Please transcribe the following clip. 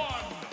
one.